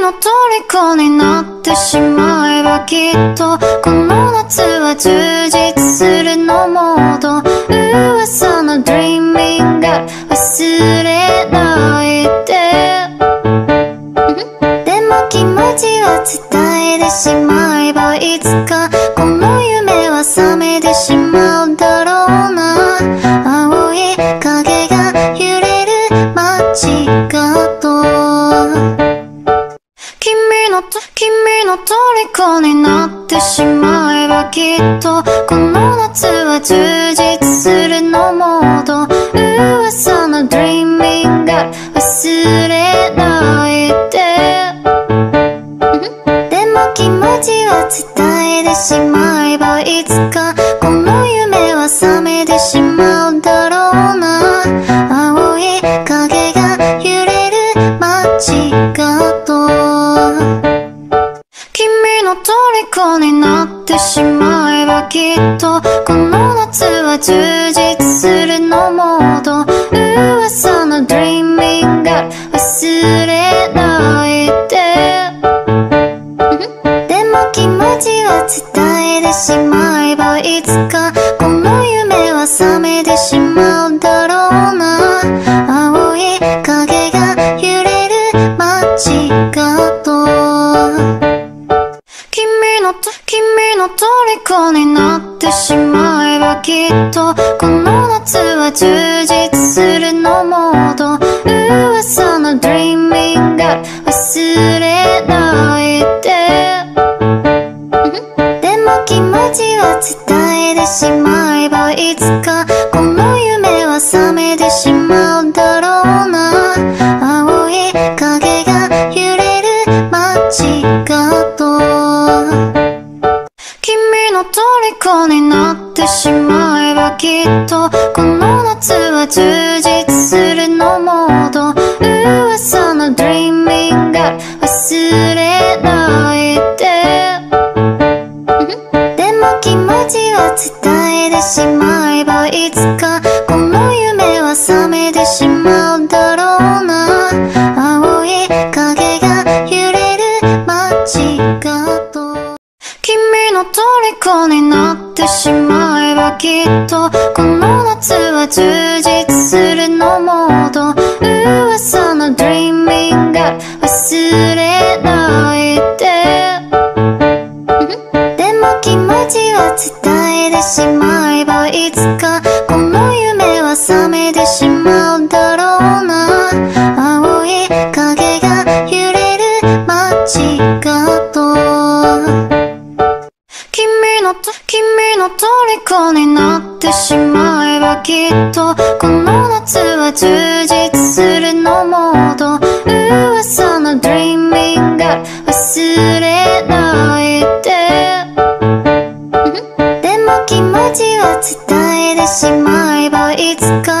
の虜になってしまえばきっとこの夏は充実するのモード噂の Dreaming Girl 忘れないで。でも気持ちは伝えてしまえばいつかこの夢は覚めてしまうだろうな。青い影が揺れる街角虜になってしまえばきっとこの夏は充実するのモード噂の Dreaming Girl 忘れないで。でも気持ちは伝えてしまえばいつかこの夢は覚めてしまう充実するのもと噂の Dreaming が忘れないで。でも気持ちは伝えてしまえばいつかの虜になってしまえばきっとこの夏は充実するのモード。噂の Dreaming Girl 忘れないで。でも気持ちは伝えてしまえばいつかこの夢は覚めてしまうだろうな。青い影が揺れる街角虜になってしまえばきっとこの夏は充実するのモード噂の Dreaming g 忘れないで。でも気持ちは伝えてしまえばいつか虜になってしまえばきっとこの夏は充実するのモード噂の Dreaming Girl 忘れないで。でも気持ちは伝えてしまえばいつかこの夢は覚めてしまうだ。子になってしまえばきっとこの夏は充実するのモード噂の Dreaming Girl 忘れないで。でも気持ちは伝えてしまえばいつか